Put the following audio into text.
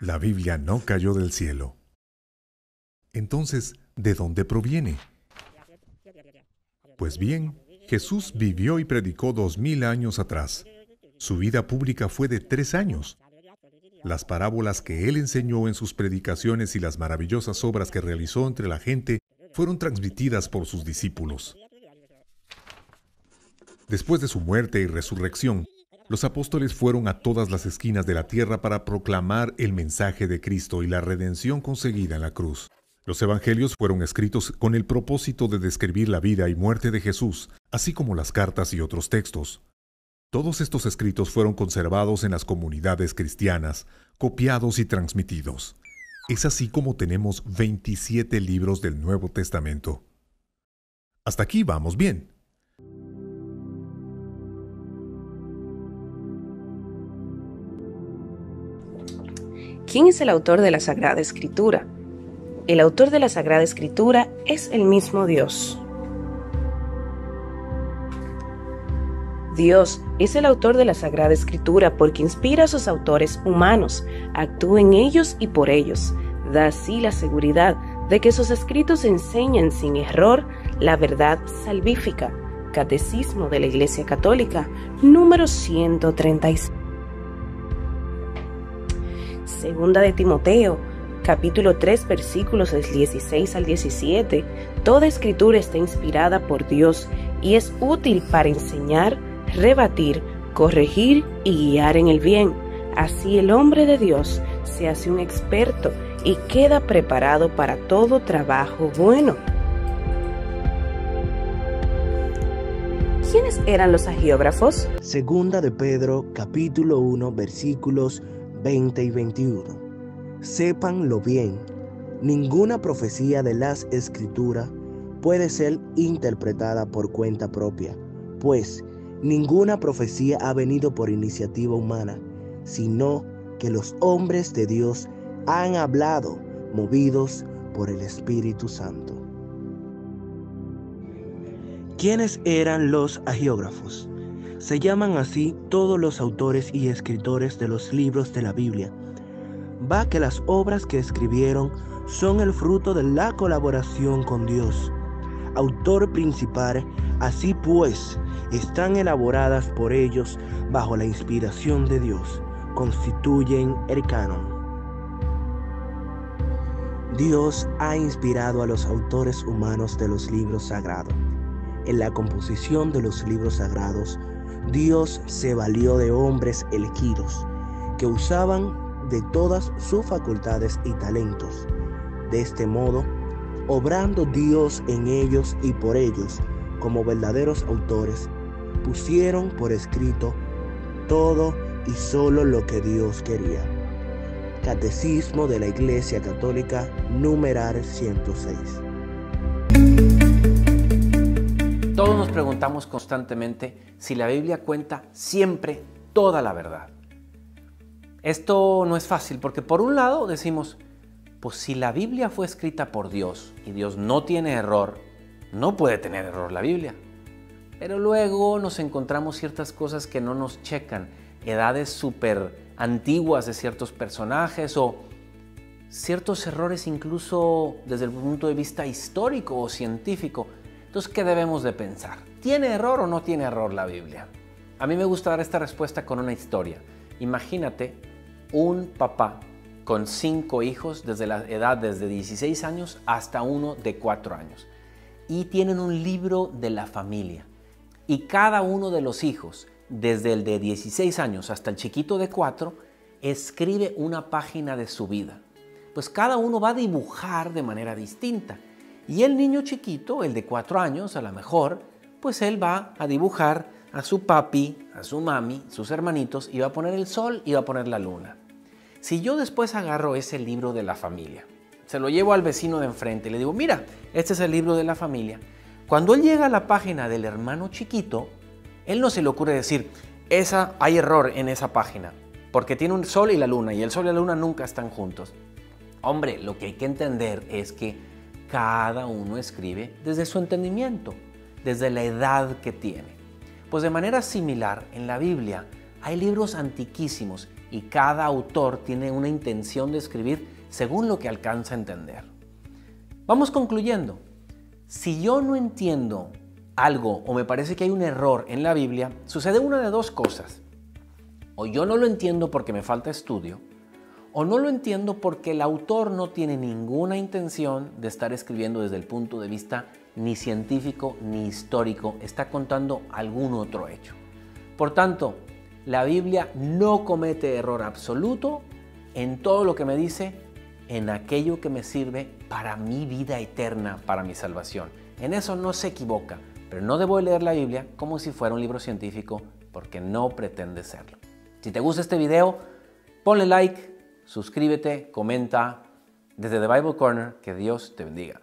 La Biblia no cayó del cielo. Entonces, ¿de dónde proviene? Pues bien, Jesús vivió y predicó dos mil años atrás. Su vida pública fue de tres años. Las parábolas que él enseñó en sus predicaciones y las maravillosas obras que realizó entre la gente fueron transmitidas por sus discípulos. Después de su muerte y resurrección, los apóstoles fueron a todas las esquinas de la tierra para proclamar el mensaje de Cristo y la redención conseguida en la cruz. Los evangelios fueron escritos con el propósito de describir la vida y muerte de Jesús, así como las cartas y otros textos. Todos estos escritos fueron conservados en las comunidades cristianas, copiados y transmitidos. Es así como tenemos 27 libros del Nuevo Testamento. Hasta aquí vamos bien. ¿Quién es el autor de la Sagrada Escritura? El autor de la Sagrada Escritura es el mismo Dios. Dios es el autor de la Sagrada Escritura porque inspira a sus autores humanos, actúa en ellos y por ellos. Da así la seguridad de que sus escritos enseñan sin error la verdad salvífica. Catecismo de la Iglesia Católica, número 136. Segunda de Timoteo, capítulo 3, versículos del 16 al 17. Toda escritura está inspirada por Dios y es útil para enseñar, rebatir, corregir y guiar en el bien. Así el hombre de Dios se hace un experto y queda preparado para todo trabajo bueno. ¿Quiénes eran los agiógrafos? Segunda de Pedro, capítulo 1, versículos 20 y 21. Sépanlo bien, ninguna profecía de las escrituras puede ser interpretada por cuenta propia, pues ninguna profecía ha venido por iniciativa humana, sino que los hombres de Dios han hablado movidos por el Espíritu Santo. ¿Quiénes eran los agiógrafos? Se llaman así todos los autores y escritores de los libros de la Biblia. Va que las obras que escribieron son el fruto de la colaboración con Dios, autor principal, así pues están elaboradas por ellos bajo la inspiración de Dios, constituyen el canon. Dios ha inspirado a los autores humanos de los libros sagrados. En la composición de los libros sagrados, Dios se valió de hombres elegidos que usaban de todas sus facultades y talentos. De este modo, obrando Dios en ellos y por ellos como verdaderos autores, pusieron por escrito todo y solo lo que Dios quería. Catecismo de la Iglesia Católica, numerar 106. Todos nos preguntamos constantemente si la Biblia cuenta siempre toda la verdad. Esto no es fácil porque por un lado decimos, pues si la Biblia fue escrita por Dios y Dios no tiene error, no puede tener error la Biblia. Pero luego nos encontramos ciertas cosas que no nos checan, edades súper antiguas de ciertos personajes o ciertos errores incluso desde el punto de vista histórico o científico entonces, ¿qué debemos de pensar? ¿Tiene error o no tiene error la Biblia? A mí me gusta dar esta respuesta con una historia. Imagínate un papá con cinco hijos desde la edad desde 16 años hasta uno de 4 años. Y tienen un libro de la familia. Y cada uno de los hijos, desde el de 16 años hasta el chiquito de 4, escribe una página de su vida. Pues cada uno va a dibujar de manera distinta. Y el niño chiquito, el de cuatro años a lo mejor, pues él va a dibujar a su papi, a su mami, sus hermanitos, y va a poner el sol y a poner la luna. Si yo después agarro ese libro de la familia, se lo llevo al vecino de enfrente y le digo, mira, este es el libro de la familia. Cuando él llega a la página del hermano chiquito, él no se le ocurre decir, esa hay error en esa página, porque tiene un sol y la luna, y el sol y la luna nunca están juntos. Hombre, lo que hay que entender es que cada uno escribe desde su entendimiento, desde la edad que tiene. Pues de manera similar, en la Biblia hay libros antiquísimos y cada autor tiene una intención de escribir según lo que alcanza a entender. Vamos concluyendo. Si yo no entiendo algo o me parece que hay un error en la Biblia, sucede una de dos cosas. O yo no lo entiendo porque me falta estudio, o no lo entiendo porque el autor no tiene ninguna intención de estar escribiendo desde el punto de vista ni científico ni histórico, está contando algún otro hecho. Por tanto, la Biblia no comete error absoluto en todo lo que me dice, en aquello que me sirve para mi vida eterna, para mi salvación. En eso no se equivoca, pero no debo leer la Biblia como si fuera un libro científico porque no pretende serlo. Si te gusta este video, ponle like, suscríbete, comenta. Desde The Bible Corner, que Dios te bendiga.